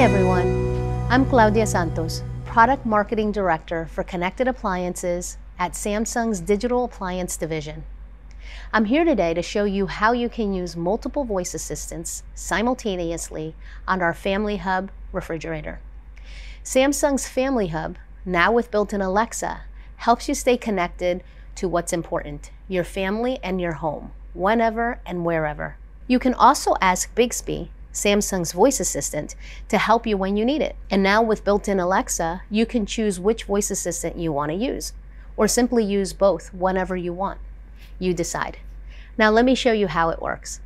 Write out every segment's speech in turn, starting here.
everyone. I'm Claudia Santos, Product Marketing Director for Connected Appliances at Samsung's Digital Appliance Division. I'm here today to show you how you can use multiple voice assistants simultaneously on our Family Hub refrigerator. Samsung's Family Hub, now with built-in Alexa, helps you stay connected to what's important, your family and your home, whenever and wherever. You can also ask Bixby, Samsung's voice assistant, to help you when you need it. And now with built-in Alexa, you can choose which voice assistant you want to use, or simply use both whenever you want. You decide. Now let me show you how it works.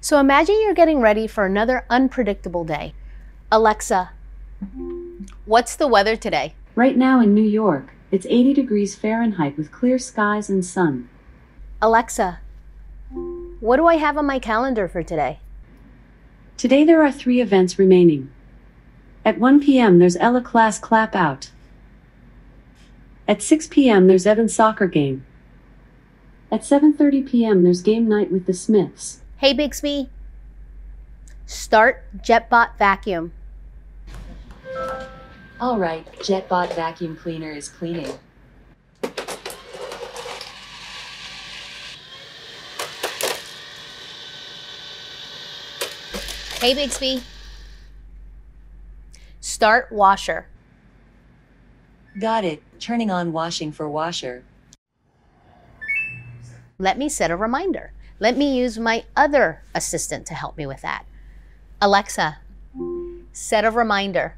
So imagine you're getting ready for another unpredictable day. Alexa, what's the weather today? Right now in New York, it's 80 degrees Fahrenheit with clear skies and sun. Alexa, what do I have on my calendar for today? Today there are three events remaining. At 1 p.m. there's Ella class clap out. At 6 p.m. there's Evan soccer game. At 7:30 p.m. there's game night with the Smiths. Hey Bixby, start JetBot vacuum. All right, JetBot vacuum cleaner is cleaning. Hey Bixby, start washer. Got it. Turning on washing for washer. Let me set a reminder. Let me use my other assistant to help me with that. Alexa, set a reminder.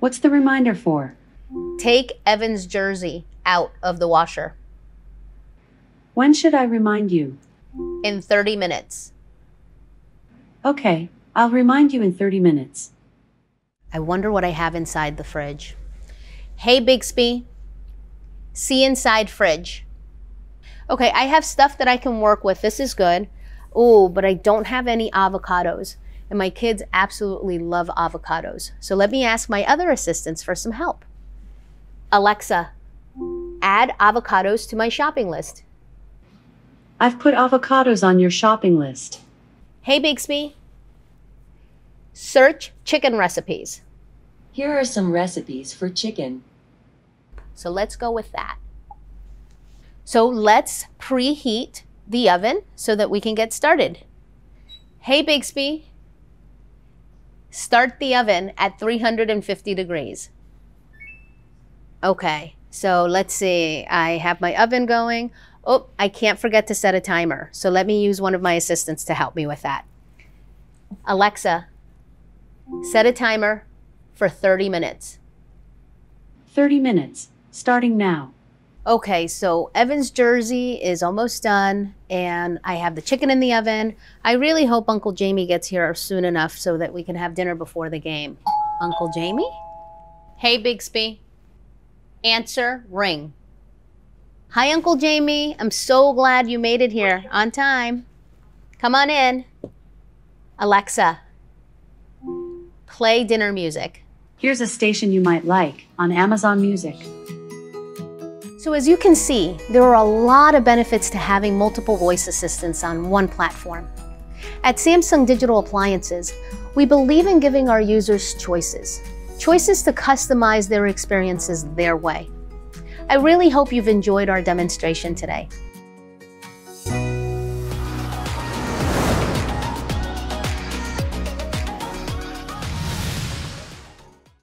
What's the reminder for? Take Evan's jersey out of the washer When should I remind you? in 30 minutes. Okay, I'll remind you in 30 minutes. I wonder what I have inside the fridge. Hey Bixby, see inside fridge. Okay, I have stuff that I can work with. This is good. Ooh, but I don't have any avocados. And my kids absolutely love avocados. So let me ask my other assistants for some help. Alexa, add avocados to my shopping list. I've put avocados on your shopping list. Hey Bixby, search chicken recipes. Here are some recipes for chicken. So let's go with that. So let's preheat the oven so that we can get started. Hey Bixby, start the oven at 350 degrees. Okay, so let's see. I have my oven going. Oh, I can't forget to set a timer. So let me use one of my assistants to help me with that. Alexa, set a timer for 30 minutes. 30 minutes, starting now. Okay, so Evan's jersey is almost done, and I have the chicken in the oven. I really hope Uncle Jamie gets here soon enough so that we can have dinner before the game. Uncle Jamie? Hey, Bixby. Answer, ring. Hi, Uncle Jamie. I'm so glad you made it here on time. Come on in. Alexa, play dinner music. Here's a station you might like on Amazon Music. So as you can see, there are a lot of benefits to having multiple voice assistants on one platform. At Samsung Digital Appliances, we believe in giving our users choices, choices to customize their experiences their way. I really hope you've enjoyed our demonstration today.